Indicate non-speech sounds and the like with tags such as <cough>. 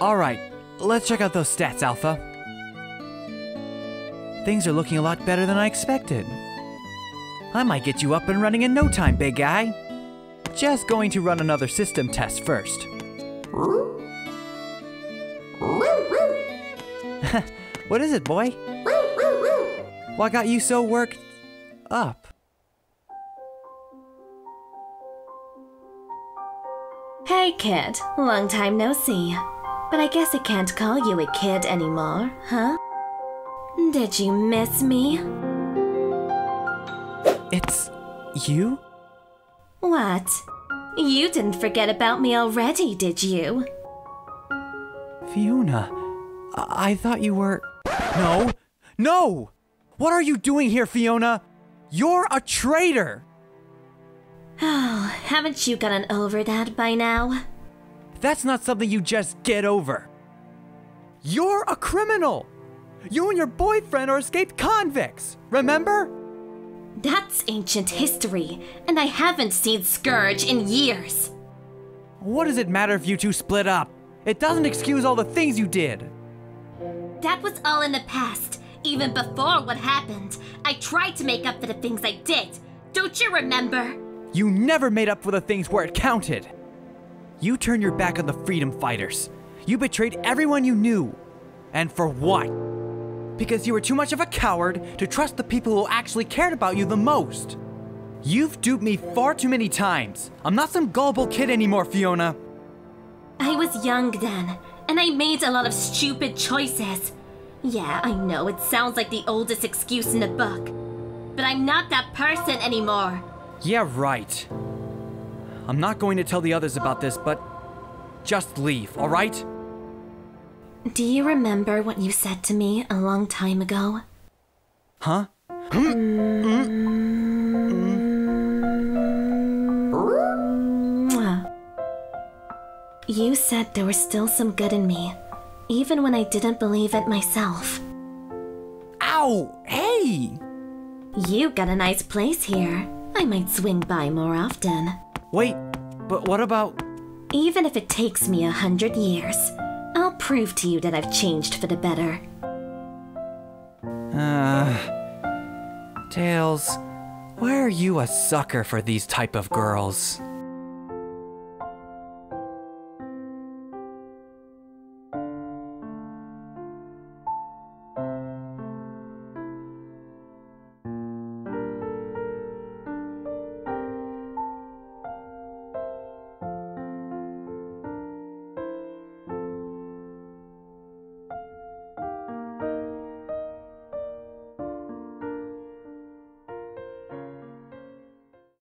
Alright, let's check out those stats, Alpha. Things are looking a lot better than I expected. I might get you up and running in no time, big guy. Just going to run another system test first. <laughs> what is it, boy? What got you so worked up? Hey kid, long time no see. But I guess I can't call you a kid anymore, huh? Did you miss me? It's you? What? You didn't forget about me already, did you? Fiona, I, I thought you were. No! No! What are you doing here, Fiona? You're a traitor! <sighs> Oh, haven't you gotten over that by now? That's not something you just get over. You're a criminal! You and your boyfriend are escaped convicts, remember? That's ancient history, and I haven't seen Scourge in years. What does it matter if you two split up? It doesn't excuse all the things you did. That was all in the past. Even before what happened, I tried to make up for the things I did. Don't you remember? You never made up for the things where it counted. You turned your back on the freedom fighters. You betrayed everyone you knew. And for what? Because you were too much of a coward to trust the people who actually cared about you the most. You've duped me far too many times. I'm not some gullible kid anymore, Fiona. I was young then, and I made a lot of stupid choices. Yeah, I know it sounds like the oldest excuse in the book. But I'm not that person anymore. Yeah, right. I'm not going to tell the others about this, but just leave, alright? Do you remember what you said to me a long time ago? Huh? Mm. Mm. You said there was still some good in me, even when I didn't believe it myself. Ow! Hey! You got a nice place here. I might swing by more often. Wait, but what about. Even if it takes me a hundred years, I'll prove to you that I've changed for the better. Uh. Tails, why are you a sucker for these type of girls?